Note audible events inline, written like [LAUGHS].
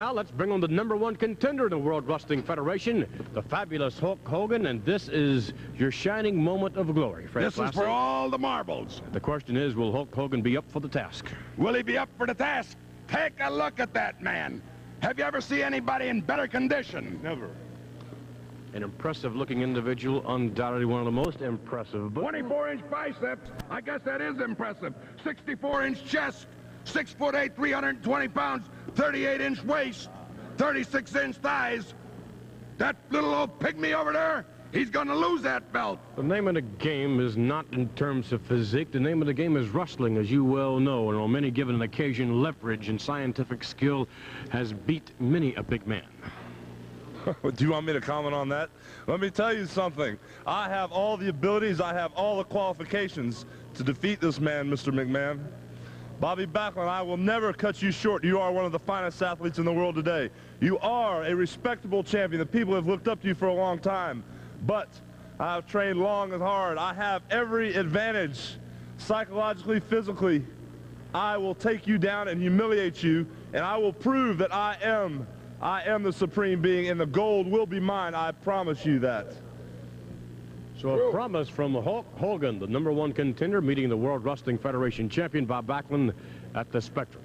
Now let's bring on the number one contender in the World Wrestling Federation, the fabulous Hulk Hogan, and this is your shining moment of glory, Fred This is for all the marbles. The question is, will Hulk Hogan be up for the task? Will he be up for the task? Take a look at that man. Have you ever seen anybody in better condition? Never. An impressive-looking individual, undoubtedly one of the most impressive. 24-inch biceps. I guess that is impressive. 64-inch chest. 6 foot 8, 320 pounds. 38-inch waist. 36-inch thighs. That little old pygmy over there, he's going to lose that belt. the name of the game is not in terms of physique. The name of the game is wrestling, as you well know. And on many given occasion, leverage and scientific skill has beat many a big man. [LAUGHS] Do you want me to comment on that? Let me tell you something. I have all the abilities, I have all the qualifications to defeat this man, Mr. McMahon. Bobby Backlund, I will never cut you short. You are one of the finest athletes in the world today. You are a respectable champion. The people have looked up to you for a long time. But I have trained long and hard. I have every advantage, psychologically, physically. I will take you down and humiliate you, and I will prove that I am, I am the supreme being, and the gold will be mine. I promise you that. So a promise from Hulk Hogan, the number one contender, meeting the World Wrestling Federation champion, Bob Backlund, at the Spectrum.